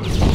you.